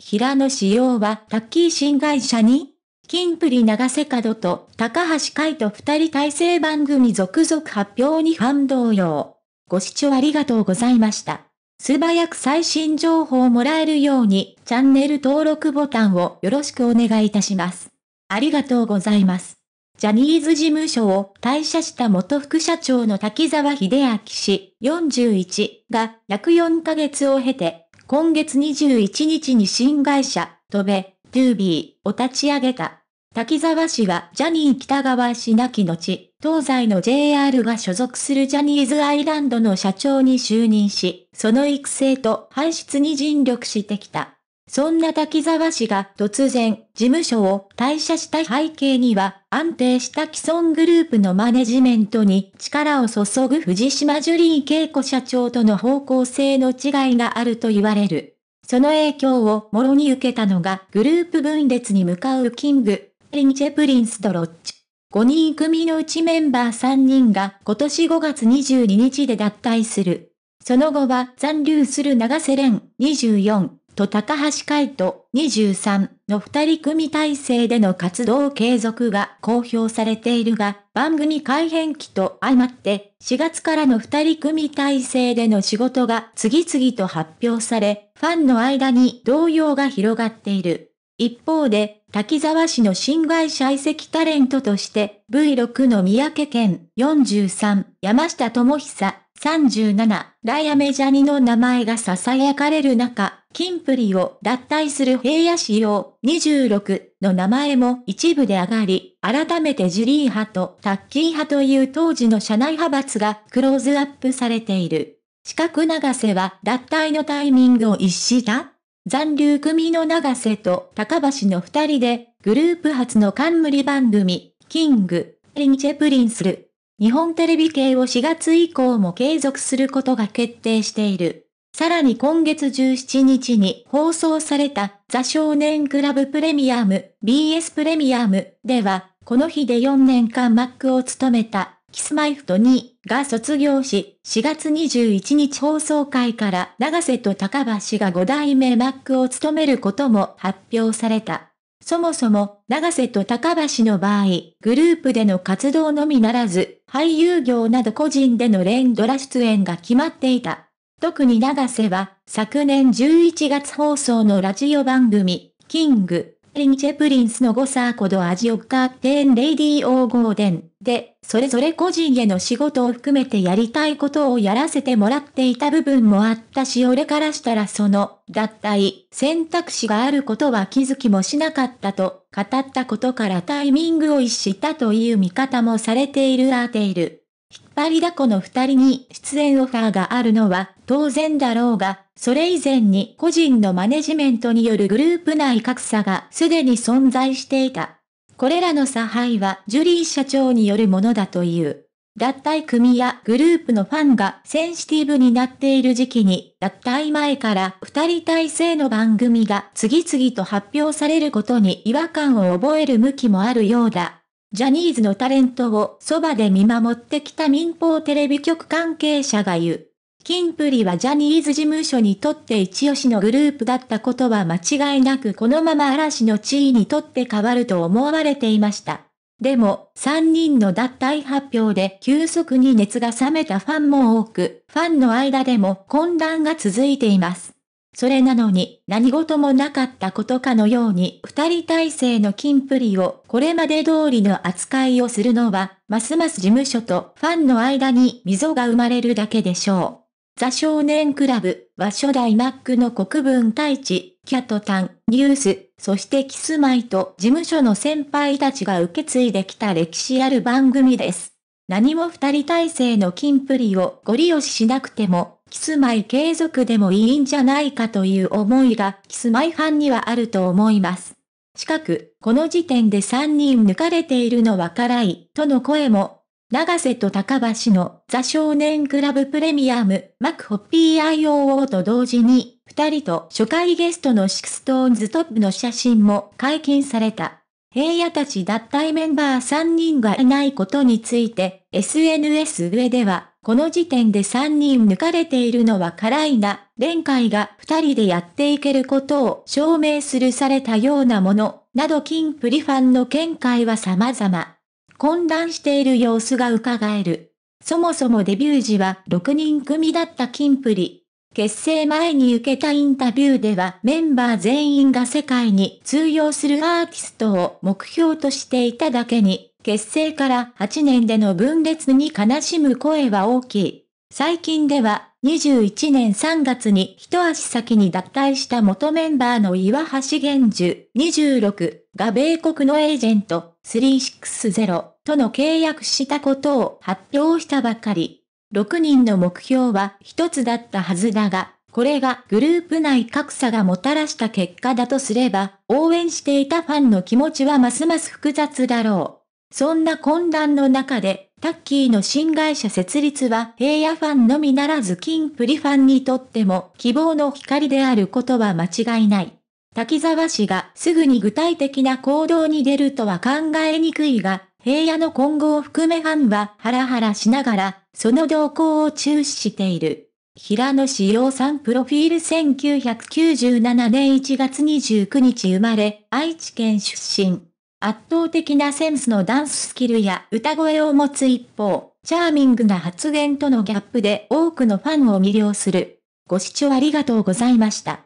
平野志陽はタッキー新会社に金プリ長瀬角と高橋海人二人体制番組続々発表に反動揺。ご視聴ありがとうございました。素早く最新情報をもらえるようにチャンネル登録ボタンをよろしくお願いいたします。ありがとうございます。ジャニーズ事務所を退社した元副社長の滝沢秀明氏41が約4ヶ月を経て、今月21日に新会社、トベ、トゥービーを立ち上げた。滝沢氏はジャニー北川氏亡き後、東西の JR が所属するジャニーズアイランドの社長に就任し、その育成と排出に尽力してきた。そんな滝沢氏が突然、事務所を退社した背景には、安定した既存グループのマネジメントに力を注ぐ藤島ジュリー恵子社長との方向性の違いがあると言われる。その影響をもろに受けたのがグループ分裂に向かう King & Prince。5人組のうちメンバー3人が今年5月22日で脱退する。その後は残留する永瀬廉24、と高橋海人23の二人組体制での活動継続が公表されているが、番組改編期と相まって4月からの二人組体制での仕事が次々と発表され、ファンの間に動揺が広がっている。一方で、滝沢氏の新会社移籍タレントとして、V6 の三宅健43、山下智久37、ライアメジャニの名前が囁かれる中、キンプリを脱退する平野仕様26の名前も一部で上がり、改めてジュリー派とタッキー派という当時の社内派閥がクローズアップされている。四角長瀬は脱退のタイミングを逸した残留組の永瀬と高橋の二人で、グループ初の冠番組、 King & Prince る、日本テレビ系を4月以降も継続することが決定している。さらに今月17日に放送されたザ少年クラブプレミアム BS プレミアムでは、この日で4年間 MC を務めた Kis-My-Ft2が卒業し、4月21日放送回から永瀬と高橋が5代目マックを務めることも発表された。そもそも、長瀬と高橋の場合、グループでの活動のみならず、俳優業など個人での連ドラ出演が決まっていた。特に長瀬は、昨年11月放送のラジオ番組、キング、リンチェプリンスの5サーコドアジオカーテンレイディーオーゴーデンで、それぞれ個人への仕事を含めてやりたいことをやらせてもらっていた部分もあったし俺からしたらその、脱退、選択肢があることは気づきもしなかったと、語ったことからタイミングを逸したという見方もされているアーテイル。引っ張りだこの二人に出演オファーがあるのは当然だろうが、それ以前に個人のマネジメントによるグループ内格差がすでに存在していた。これらの差配はジュリー社長によるものだという。脱退組やグループのファンがセンシティブになっている時期に、脱退前から二人体制の番組が次々と発表されることに違和感を覚える向きもあるようだ。ジャニーズのタレントをそばで見守ってきた民放テレビ局関係者が言う。キンプリはジャニーズ事務所にとって一押しのグループだったことは間違いなくこのまま嵐の地位にとって変わると思われていました。でも、3人の脱退発表で急速に熱が冷めたファンも多く、ファンの間でも混乱が続いています。それなのに何事もなかったことかのように二人体制のキンプリをこれまで通りの扱いをするのは、ますます事務所とファンの間に溝が生まれるだけでしょう。ザ少年クラブは初代マックの国分太一、キャトタン、ニュース、そしてキスマイと事務所の先輩たちが受け継いできた歴史ある番組です。何も二人体制のキンプリをご利用しなくてもキスマイ継続でもいいんじゃないかという思いがキスマイファンにはあると思います。近く、この時点で3人抜かれているのは辛い、との声も、長瀬と高橋のザ少年クラブプレミアム、マクホッピー IOO と同時に、二人と初回ゲストのシクストーンズトップの写真も解禁された。平野たち脱退メンバー3人がいないことについて、SNS 上では、この時点で3人抜かれているのは辛いな、連会が二人でやっていけることを証明するされたようなもの、などキンプリファンの見解は様々。混乱している様子が伺える。そもそもデビュー時は6人組だったキンプリ。結成前に受けたインタビューではメンバー全員が世界に通用するアーティストを目標としていただけに、結成から8年での分裂に悲しむ声は大きい。最近では21年3月に一足先に脱退した元メンバーの岩橋玄樹26が米国のエージェント360との契約したことを発表したばかり。6人の目標は一つだったはずだが、これがグループ内格差がもたらした結果だとすれば、応援していたファンの気持ちはますます複雑だろう。そんな混乱の中で、タッキーの新会社設立は平野ファンのみならずキンプリファンにとっても希望の光であることは間違いない。滝沢氏がすぐに具体的な行動に出るとは考えにくいが、平野の今後を含めファンはハラハラしながら、その動向を注視している。平野志陽さんプロフィール1997年1月29日生まれ、愛知県出身。圧倒的なセンスのダンススキルや歌声を持つ一方、チャーミングな発言とのギャップで多くのファンを魅了する。ご視聴ありがとうございました。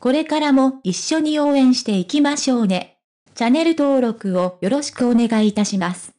これからも一緒に応援していきましょうね。チャンネル登録をよろしくお願いいたします。